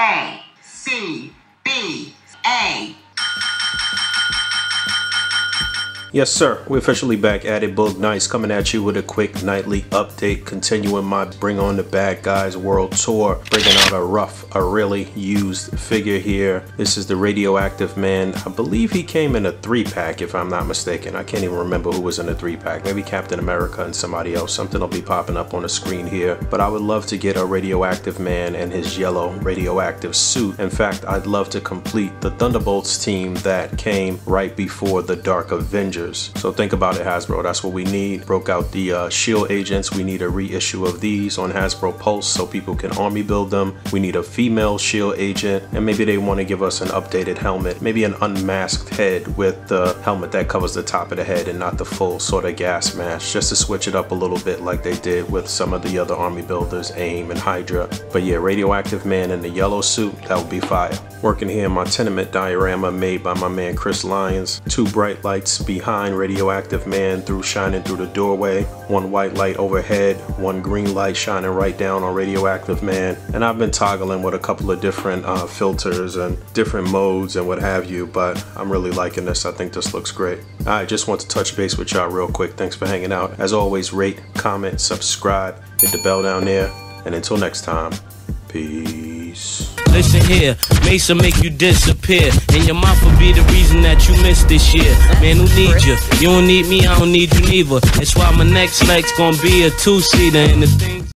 A, C, B, Yes, sir. We're officially back at it. Boog Nice coming at you with a quick nightly update, continuing my Bring On the Bad Guys World Tour, bringing out a rough, a really used figure here. This is the Radioactive Man. I believe he came in a three pack, if I'm not mistaken. I can't even remember who was in a three pack. Maybe Captain America and somebody else. Something will be popping up on the screen here. But I would love to get a Radioactive Man and his yellow radioactive suit. In fact, I'd love to complete the Thunderbolts team that came right before the Dark Avengers. So think about it, Hasbro. That's what we need. Broke out the uh, Shield agents. We need a reissue of these on Hasbro Pulse so people can army build them. We need a female Shield agent, and maybe they want to give us an updated helmet, maybe an unmasked head with the helmet that covers the top of the head and not the full sort of gas mask, just to switch it up a little bit like they did with some of the other army builders, AIM and Hydra. But yeah, Radioactive Man in the yellow suit, that would be fire. Working here in my tenement diorama made by my man Kris Lyons. Two bright lights behind behind Radioactive Man through shining through the doorway, one white light overhead, one green light shining right down on Radioactive Man. And I've been toggling with a couple of different uh, filters and different modes and what have you, but I'm really liking this. I think this looks great. I just want to touch base with y'all real quick. Thanks for hanging out. As always, rate, comment, subscribe, hit the bell down there. And until next time, peace. Listen here, Mesa make you disappear. And your mouth will be the reason that you missed this year. Man, who need you? You don't need me, I don't need you neither. That's why my next leg's gonna be a two-seater. And the thing